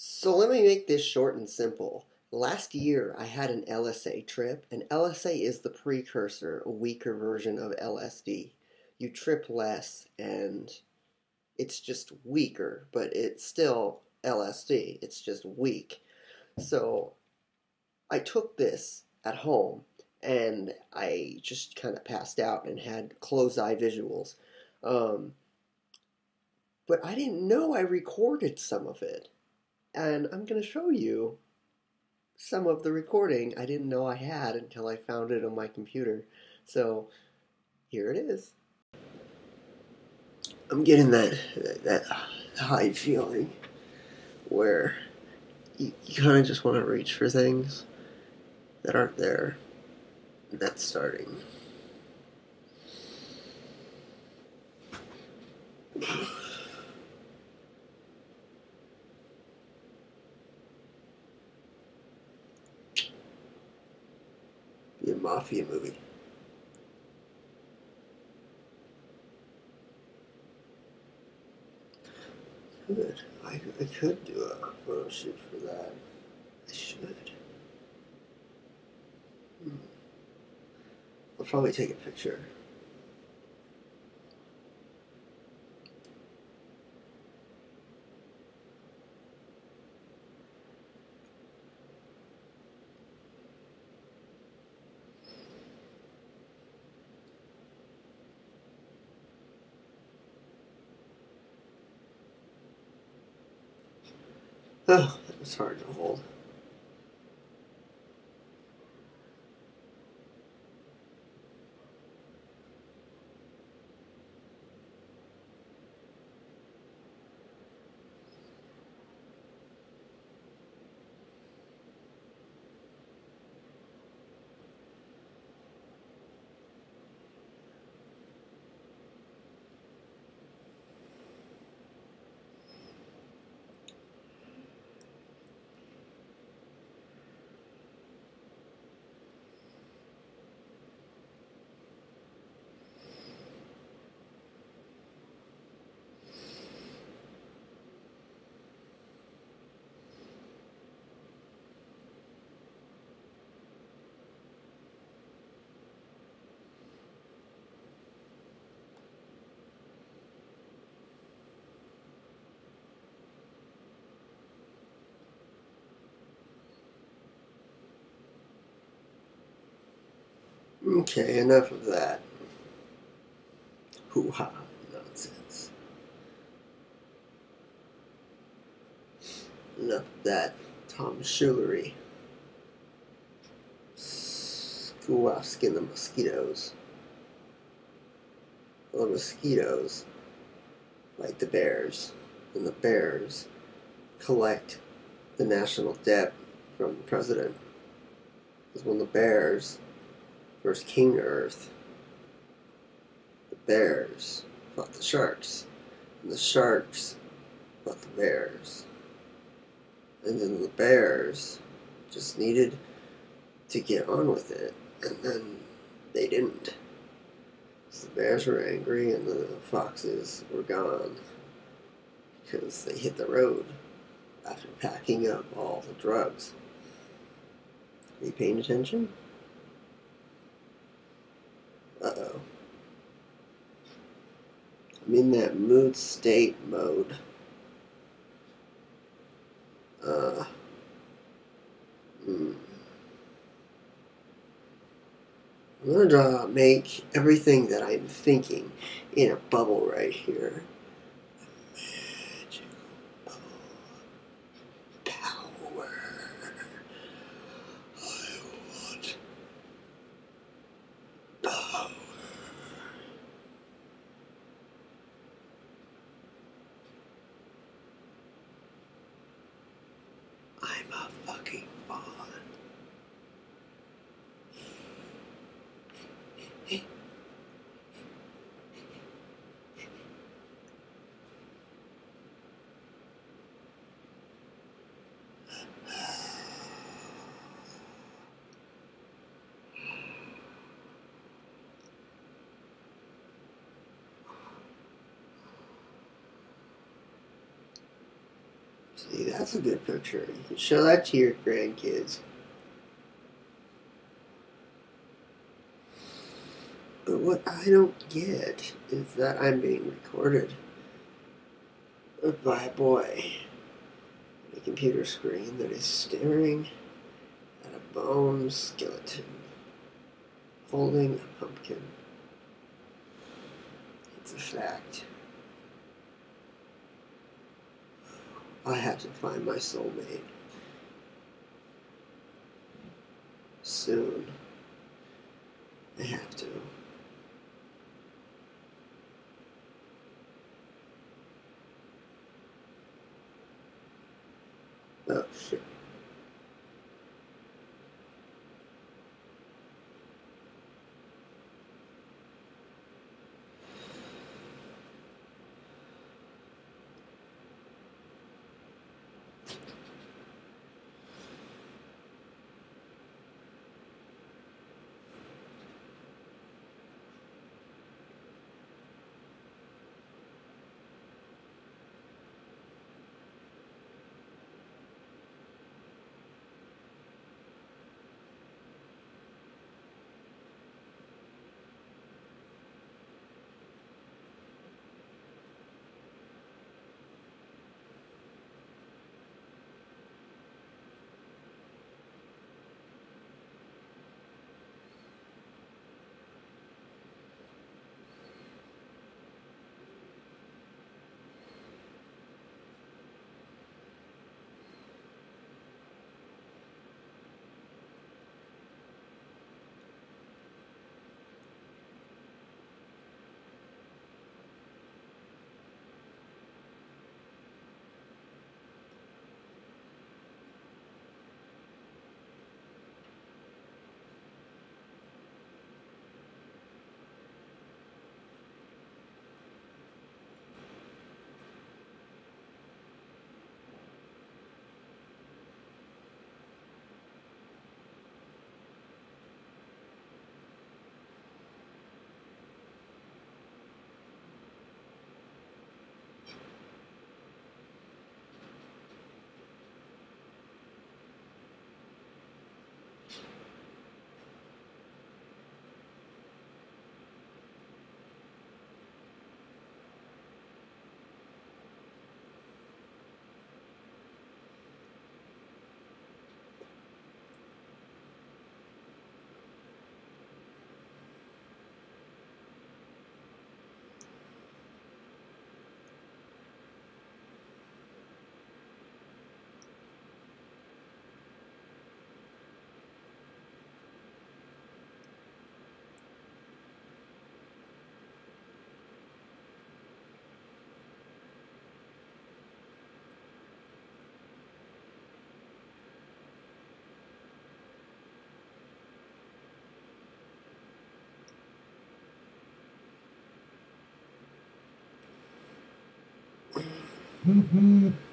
So let me make this short and simple. Last year, I had an LSA trip, and LSA is the precursor, a weaker version of LSD. You trip less, and it's just weaker, but it's still LSD. It's just weak. So I took this at home, and I just kind of passed out and had closed eye visuals. Um, but I didn't know I recorded some of it. And I'm going to show you some of the recording I didn't know I had until I found it on my computer. So here it is. I'm getting that that high feeling where you, you kind of just want to reach for things that aren't there. That's starting. Mafia movie. Could I, I could do a photo shoot for that. I should. Hmm. I'll probably take a picture. Was hard to hold. Okay, enough of that. Hoo ha nonsense. Enough of that tomfoolery. Go out, skin the mosquitoes. The mosquitoes like the bears, and the bears collect the national debt from the president. Because when the bears first came to Earth, the bears fought the sharks, and the sharks fought the bears. And then the bears just needed to get on with it, and then they didn't. So the bears were angry, and the foxes were gone because they hit the road after packing up all the drugs. Are you paying attention? Uh oh. I'm in that mood state mode. Uh. Hmm. I'm going to draw, make everything that I'm thinking in a bubble right here. I'm a fucking See, that's a good picture. You can show that to your grandkids. But what I don't get is that I'm being recorded by a boy on a computer screen that is staring at a bone skeleton holding a pumpkin. It's a fact. I have to find my soulmate. Soon. Mm-hmm.